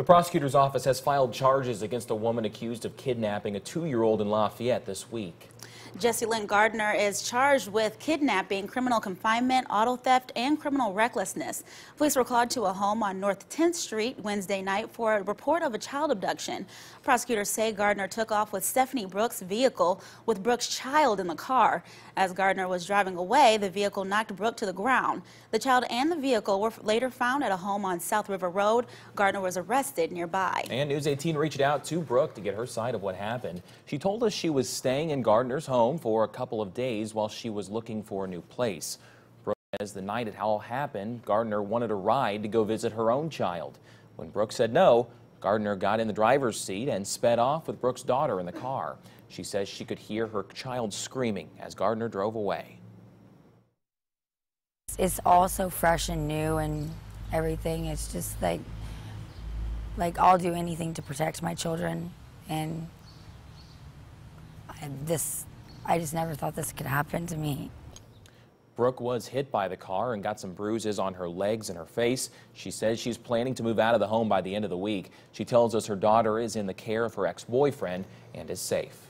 The prosecutor's office has filed charges against a woman accused of kidnapping a two-year-old in Lafayette this week. Jesse Lynn Gardner is charged with kidnapping, criminal confinement, auto theft, and criminal recklessness. Police were called to a home on North 10th Street Wednesday night for a report of a child abduction. Prosecutors say Gardner took off with Stephanie Brooks' vehicle with Brooks' child in the car. As Gardner was driving away, the vehicle knocked Brooke to the ground. The child and the vehicle were later found at a home on South River Road. Gardner was arrested nearby. And News 18 reached out to Brooke to get her side of what happened. She told us she was staying in Gardner's home home for a couple of days while she was looking for a new place. Brooke says the night it all happened, Gardner wanted a ride to go visit her own child. When Brooke said no, Gardner got in the driver's seat and sped off with Brooke's daughter in the car. She says she could hear her child screaming as Gardner drove away. It's all so fresh and new and everything. It's just like, like I'll do anything to protect my children and this I just never thought this could happen to me. Brooke was hit by the car and got some bruises on her legs and her face. She says she's planning to move out of the home by the end of the week. She tells us her daughter is in the care of her ex-boyfriend and is safe.